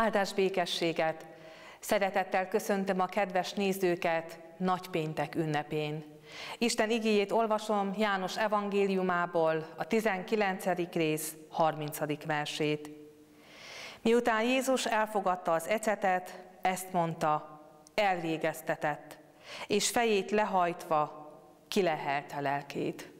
Áldás békességet! Szeretettel köszöntöm a kedves nézőket nagypéntek ünnepén. Isten igéjét olvasom János evangéliumából, a 19. rész 30. versét. Miután Jézus elfogadta az ecetet, ezt mondta, elvégeztetett, és fejét lehajtva kilehelte lelkét.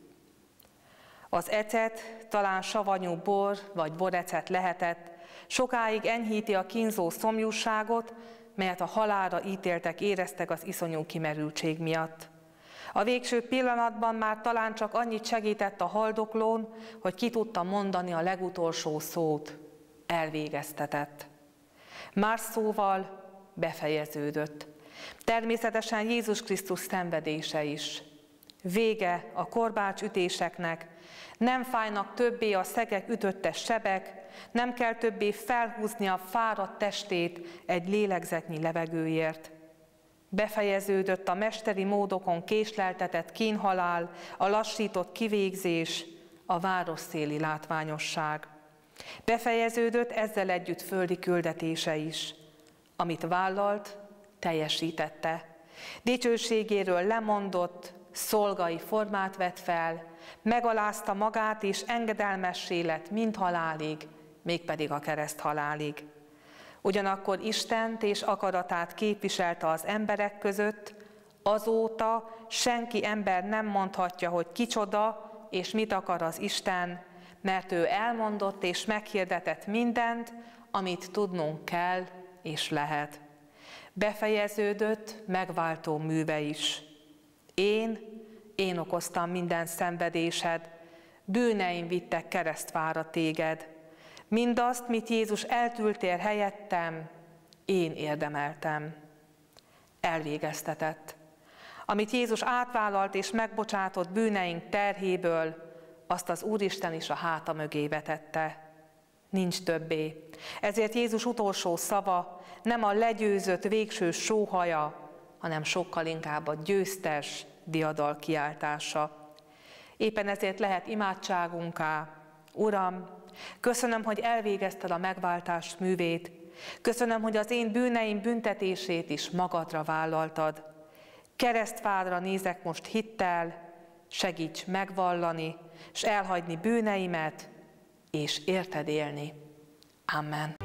Az ecet talán savanyú bor vagy borecet lehetett, sokáig enyhíti a kínzó szomjúságot, melyet a halálra ítéltek éreztek az iszonyú kimerültség miatt. A végső pillanatban már talán csak annyit segített a haldoklón, hogy ki tudta mondani a legutolsó szót, elvégeztetett. Más szóval befejeződött. Természetesen Jézus Krisztus szenvedése is. Vége a korbács ütéseknek, nem fájnak többé a szegek ütötte sebek, nem kell többé felhúzni a fáradt testét egy lélegzetnyi levegőért. Befejeződött a mesteri módokon késleltetett kínhalál, a lassított kivégzés, a városszéli látványosság. Befejeződött ezzel együtt földi küldetése is. Amit vállalt, teljesítette. Dicsőségéről lemondott, szolgai formát vett fel, megalázta magát és engedelmessé lett mind halálig, mégpedig a kereszt halálig. Ugyanakkor Istent és akaratát képviselte az emberek között, azóta senki ember nem mondhatja, hogy kicsoda és mit akar az Isten, mert ő elmondott és meghirdetett mindent, amit tudnunk kell és lehet. Befejeződött megváltó műve is. Én, én okoztam minden szenvedésed, bűneim vittek keresztvára téged. Mindazt, mit Jézus eltültél helyettem, én érdemeltem. Elvégeztetett. Amit Jézus átvállalt és megbocsátott bűneink terhéből, azt az Úristen is a háta mögé vetette. Nincs többé. Ezért Jézus utolsó szava nem a legyőzött végső sóhaja, hanem sokkal inkább a győztes diadal kiáltása. Éppen ezért lehet imádságunká, Uram, köszönöm, hogy elvégezted a megváltás művét, köszönöm, hogy az én bűneim büntetését is magadra vállaltad. Keresztfádra nézek most hittel, segíts megvallani, és elhagyni bűneimet, és érted élni. Amen.